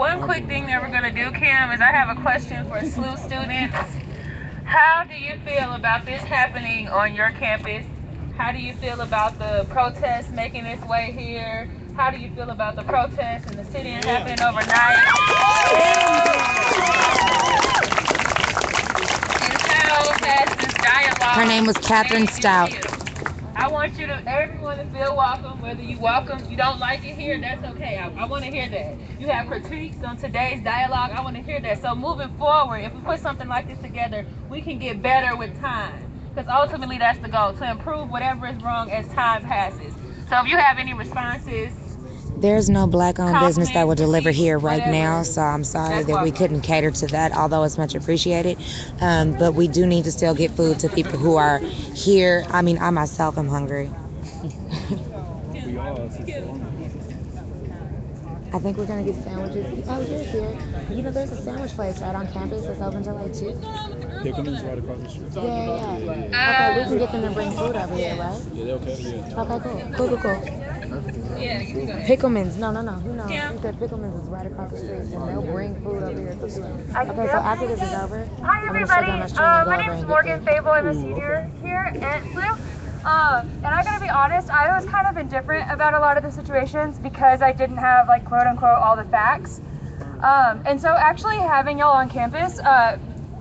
One quick thing that we're gonna do, Kim, is I have a question for SLU students. How do you feel about this happening on your campus? How do you feel about the protest making its way here? How do you feel about the protest in the city and happening overnight? And how has this dialogue? Her name was Catherine made you Stout. Want you to everyone to feel welcome, whether you welcome, you don't like it here, that's okay. I, I want to hear that. You have critiques on today's dialogue, I want to hear that. So moving forward, if we put something like this together, we can get better with time. Because ultimately that's the goal, to improve whatever is wrong as time passes. So if you have any responses, There's no black-owned business that will deliver here right Whatever. now, so I'm sorry That's that we couldn't cater to that, although it's much appreciated. Um, but we do need to still get food to people who are here. I mean, I myself am hungry. We all, it's just long. I think we're gonna get sandwiches. Oh, you're here. You know, there's a sandwich place right on campus that's open till like two. Pickleman's right across the street. Yeah, yeah, yeah. Okay, we can get them to bring food over here, right? Yeah, they okay. Yeah. Okay, cool. Cool, cool, cool. Yeah, you go ahead. Pickleman's. No, no, no. Who knows? Yeah. He said Pickleman's is right across the street, and they'll bring food over here. too. I Okay, so after this is over, Hi I'm gonna shut everybody, down the stream uh, my name is Morgan them. Fable. I'm a senior here at SLU. Um, and I gotta be honest, I was kind of indifferent about a lot of the situations because I didn't have like quote unquote all the facts. Um, and so actually having y'all on campus uh,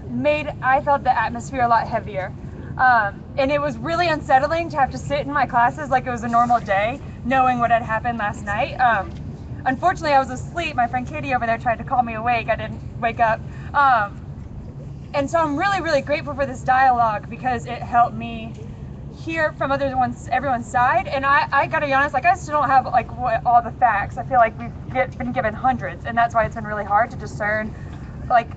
made I felt the atmosphere a lot heavier. Um, and it was really unsettling to have to sit in my classes like it was a normal day, knowing what had happened last night. Um, unfortunately, I was asleep. My friend Katie over there tried to call me awake. I didn't wake up. Um, and so I'm really, really grateful for this dialogue because it helped me hear from other ones, everyone's side. And I, I gotta be honest, like I still don't have like what, all the facts. I feel like we've get, been given hundreds, and that's why it's been really hard to discern, like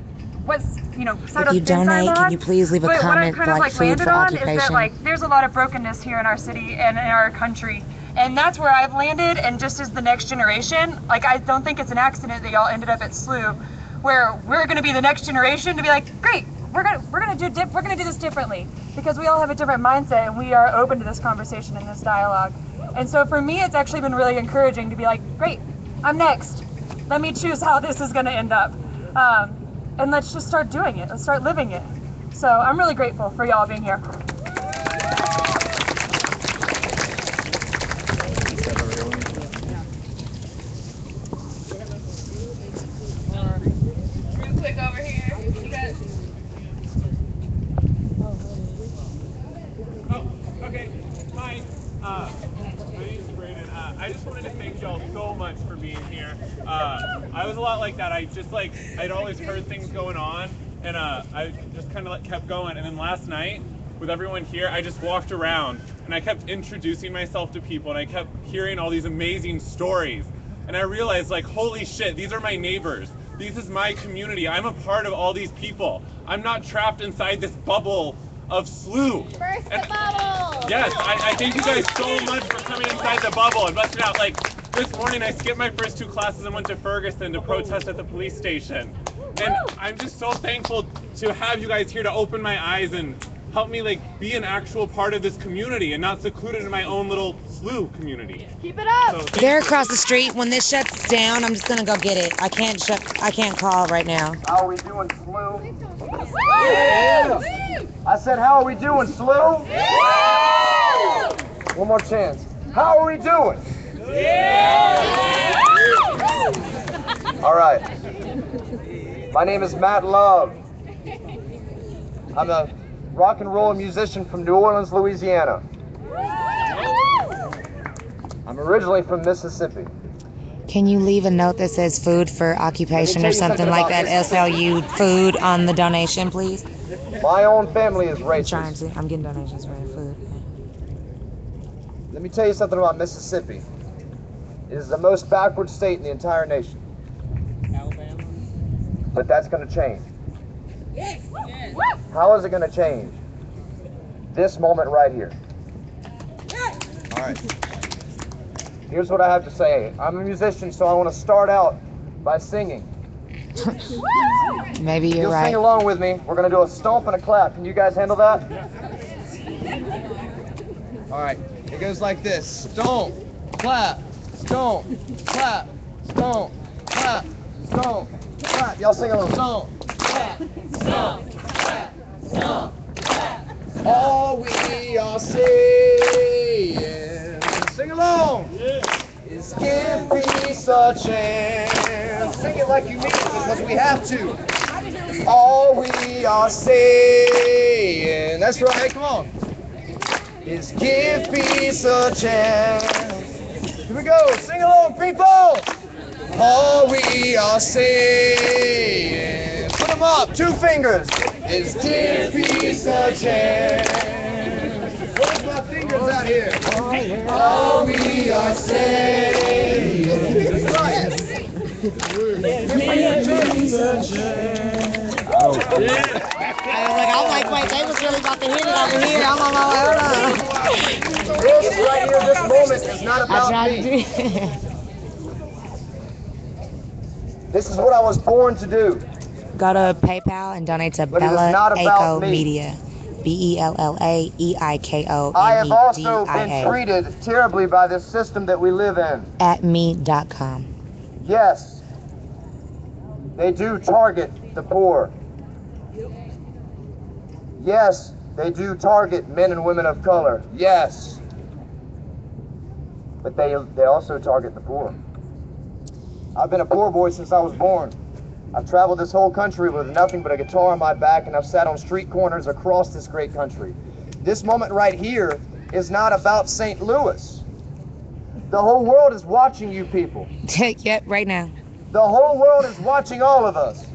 what's you know side If you donate, on. can you please leave a but comment what I kind of like like landed on is that like there's a lot of brokenness here in our city and in our country. And that's where I've landed, and just as the next generation, like I don't think it's an accident that y'all ended up at SLU, where we're going to be the next generation to be like, great, we're gonna we're gonna do dip, we're gonna do this differently because we all have a different mindset and we are open to this conversation and this dialogue. And so for me, it's actually been really encouraging to be like, great, I'm next. Let me choose how this is gonna end up, um, and let's just start doing it. Let's start living it. So I'm really grateful for y'all being here. Real quick over here. You got Oh, okay. Hi. Uh, my name's Brandon. Uh, I just wanted to thank y'all so much for being here. Uh, I was a lot like that. I just like I'd always heard things going on, and uh, I just kind of like kept going. And then last night, with everyone here, I just walked around and I kept introducing myself to people, and I kept hearing all these amazing stories. And I realized, like, holy shit, these are my neighbors. This is my community. I'm a part of all these people. I'm not trapped inside this bubble of SLU. Burst the And- bubble! Yes, I, I thank you guys so much for coming inside the bubble and busting out. Like this morning, I skipped my first two classes and went to Ferguson to protest at the police station. And I'm just so thankful to have you guys here to open my eyes and help me like be an actual part of this community and not secluded in my own little SLU community. Keep it up! So They're you. across the street. When this shuts down, I'm just gonna go get it. I can't shut. I can't call right now. How are we doing, SLU? I said, how are we doing, SLU? One more chance. How are we doing? All right. My name is Matt Love. I'm a rock and roll musician from New Orleans, Louisiana. I'm originally from Mississippi. Can you leave a note that says food for occupation or something something like that? SLU food on the donation, please. My own family is I'm to. I'm getting donations for food. Let me tell you something about Mississippi. It is the most backward state in the entire nation. But that's going to change. Yes. How is it going to change? This moment right here. Yes. All right. Here's what I have to say. I'm a musician, so I want to start out by singing. Maybe you're You'll right. sing along with me. We're going to do a stomp and a clap. Can you guys handle that? All right. It goes like this. Stomp, clap, stomp, clap, stomp, clap, Stomp, clap. Y'all sing along. Stomp. All we are saying, sing along, yeah. is give peace a chance. Sing it like you mean it because we have to. All we are saying, that's right, come on, is give peace a chance. Here we go, sing along, people. All we are saying, put them up, two fingers, is give peace of chance. Where's my fingers out here? All we are saying, that's right. Give peace a. I was like, I'm like, wait, they was really about to hit it over here. I'm on my way. Hold on. This right here, this moment is not about me. This is what I was born to do. Go to PayPal and donate to But Bella Eiko me. Media. B E L L A E I K O I have also been treated terribly by this system that we live in. at me.com. Yes, they do target the poor. Yes, they do target men and women of color. Yes. But they, they also target the poor. I've been a poor boy since I was born. I've traveled this whole country with nothing but a guitar on my back, and I've sat on street corners across this great country. This moment right here is not about St. Louis. The whole world is watching you people. yep, right now. The whole world is watching all of us.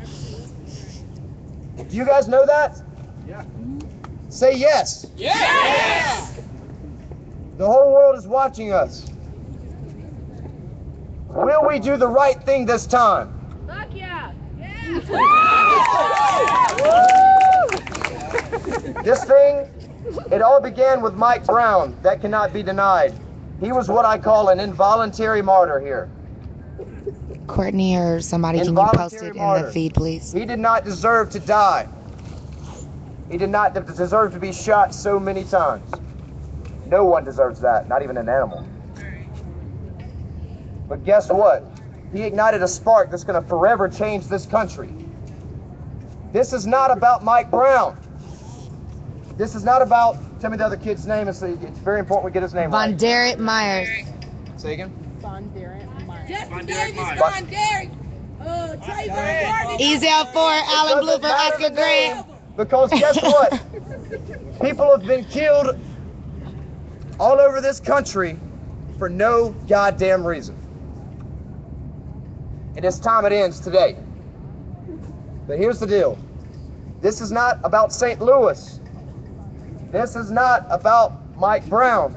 Do you guys know that? Yeah. Say yes. Yes. The whole world is watching us. Will we do the right thing this time? Fuck yeah. This thing, it all began with Mike Brown. That cannot be denied. He was what I call an involuntary martyr here. Courtney or somebody, can you post Involuntary it in the feed, please? He did not deserve to die. He did not deserve to be shot so many times. No one deserves that, not even an animal. But guess what? He ignited a spark that's going to forever change this country. This is not about Mike Brown. This is not about. Tell me the other kid's name. It's, it's very important we get his name Von right. Derek Myers. Say again. Ezell Ford Alan Doesn't Blooper, matter Oscar the Grant. name, Because guess what? People have been killed all over this country for no goddamn reason. And it's time it ends today. But here's the deal. This is not about St. Louis. This is not about Mike Brown.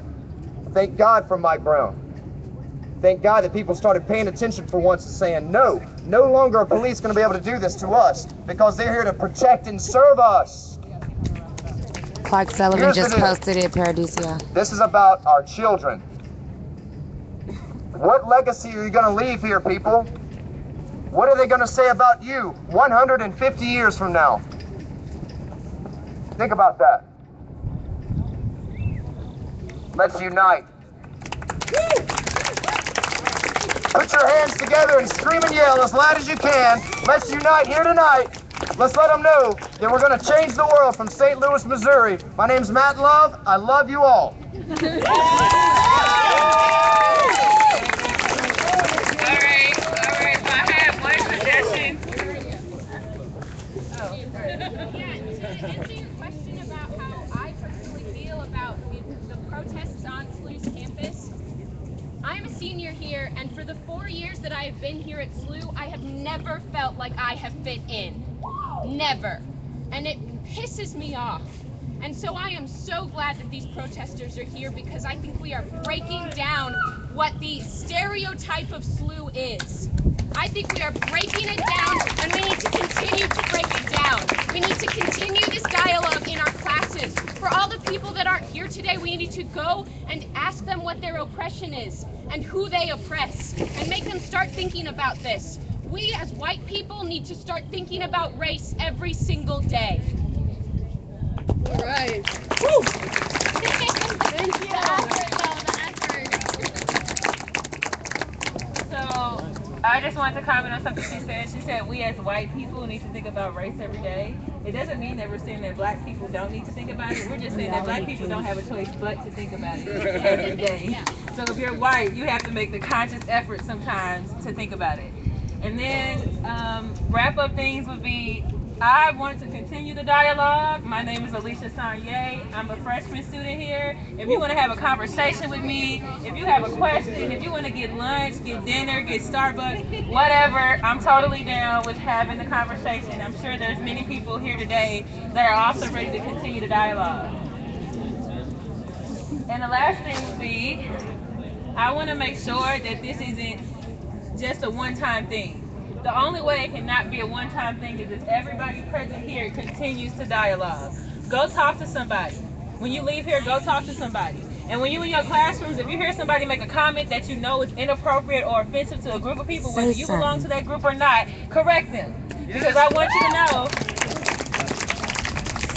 Thank God for Mike Brown. Thank God that people started paying attention for once and saying, no, no longer are police going to be able to do this to us because they're here to protect and serve us. Clark Sullivan Here's just posted it, Paradisio. This is about our children. What legacy are you going to leave here, people? What are they going to say about you 150 years from now? Think about that. Let's unite. Put your hands together and scream and yell as loud as you can. Let's unite here tonight. Let's let them know that we're going to change the world from St. Louis, Missouri. My name's Matt Love. I love you all. All right, all right. If I have one suggestion, Yeah, to answer your question about how I personally feel about the, the protests on SLU's campus, I'm a senior here, and for the four years that I have been here at SLU, I have never felt like I have fit in. Never. And it pisses me off. And so I am so glad that these protesters are here because I think we are breaking down what the stereotype of SLU is. I think we are breaking it down, and we need to continue to break it down. We need to continue this dialogue in our classes. For all the people that aren't here today, we need to go and ask them what their oppression is and who they oppress, and make them start thinking about this. We as white people need to start thinking about race every single day. All right. Thank you. so I just wanted to comment on something she said. She said we as white people need to think about race every day. It doesn't mean that we're saying that black people don't need to think about it. We're just saying that black people don't have a choice but to think about it every day. So if you're white, you have to make the conscious effort sometimes to think about it. And then um, wrap up things would be I want to continue the dialogue. My name is Alicia Sanye. I'm a freshman student here. If you want to have a conversation with me, if you have a question, if you want to get lunch, get dinner, get Starbucks, whatever, I'm totally down with having the conversation. I'm sure there's many people here today that are also ready to continue the dialogue. And the last thing would be, I want to make sure that this isn't just a one-time thing. The only way it cannot be a one-time thing is if everybody present here continues to dialogue. Go talk to somebody. When you leave here, go talk to somebody. And when you in your classrooms, if you hear somebody make a comment that you know is inappropriate or offensive to a group of people, whether you belong to that group or not, correct them. Because I want you to know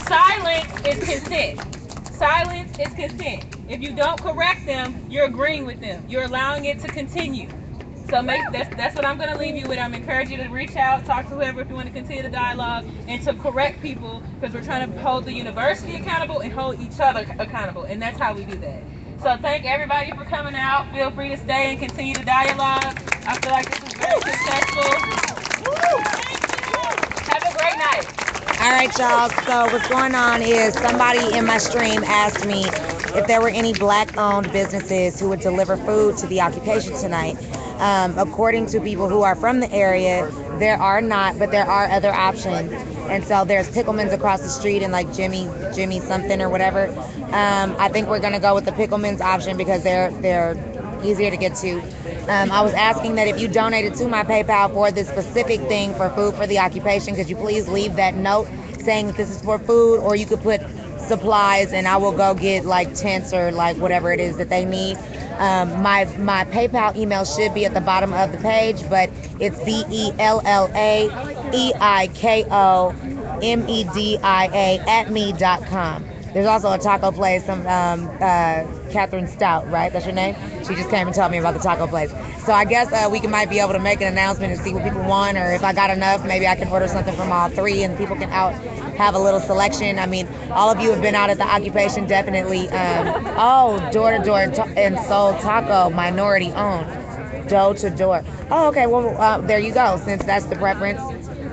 silence is consent. Silence is consent. If you don't correct them, you're agreeing with them. You're allowing it to continue. So make that's that's what I'm gonna leave you with. I'm encouraging you to reach out, talk to whoever if you want to continue the dialogue and to correct people because we're trying to hold the university accountable and hold each other accountable, and that's how we do that. So thank everybody for coming out. Feel free to stay and continue the dialogue. I feel like this was very successful. Have a great night. All right, y'all. So what's going on is somebody in my stream asked me if there were any black-owned businesses who would deliver food to the occupation tonight. Um, according to people who are from the area, there are not, but there are other options. And so there's Pickleman's across the street and like Jimmy, Jimmy something or whatever. Um, I think we're gonna go with the Pickleman's option because they're they're easier to get to. Um, I was asking that if you donated to my PayPal for this specific thing for food for the occupation, could you please leave that note saying that this is for food, or you could put supplies and I will go get like tents or like whatever it is that they need. Um, my my PayPal email should be at the bottom of the page, but it's B E L L A E I K O M E D I A at me dot com. There's also a taco place, some um, uh, Catherine Stout, right? That's your name. She just came and told me about the taco place. So I guess uh, we can, might be able to make an announcement and see what people want, or if I got enough, maybe I can order something from all three, and people can out have a little selection. I mean, all of you have been out at the occupation, definitely. Um, oh, door to door and soul taco, minority owned, door to door. Oh, okay. Well, uh, there you go. Since that's the preference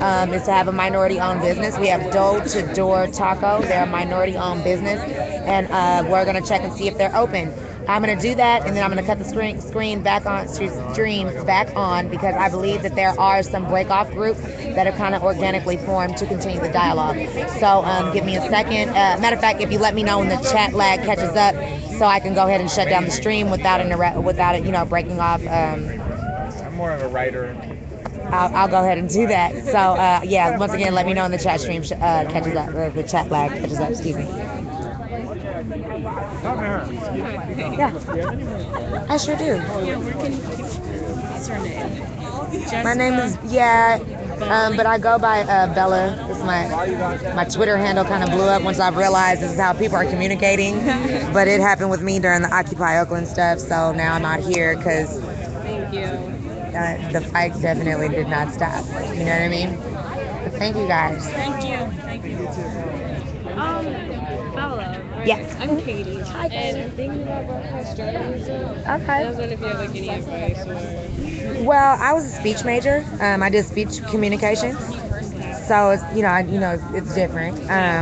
um, is to have a minority-owned business. We have door-to-door taco. They're a minority-owned business, and uh, we're gonna check and see if they're open. I'm gonna do that, and then I'm gonna cut the screen screen back on, stream back on, because I believe that there are some break-off groups that are kind of organically formed to continue the dialogue. So um, give me a second. Uh, matter of fact, if you let me know when the chat lag catches up, so I can go ahead and shut down the stream without an without it, you know, breaking off. Um, I'm more of a writer. I'll, I'll go ahead and do that. So uh, yeah, once again, let me know in the chat stream uh, catches up, uh, the chat lag catches up. Excuse me. Yeah, I sure do. What's her name? My name is yeah, um, but I go by uh, Bella. This is my my Twitter handle kind of blew up once I've realized this is how people are communicating. But it happened with me during the Occupy Oakland stuff, so now I'm out here because Thank you. Uh, the fight definitely did not stop. You know what I mean? But thank you guys. Thank you. Thank you. Um, Bella. right? Yes. I'm Katie. Hi, And I'm thinking about broadcast journalism. And I Okay. was wondering if you have like any advice or. Well, I was a speech major. Um, I did speech communications, so it's you know I, you know it's different. Um,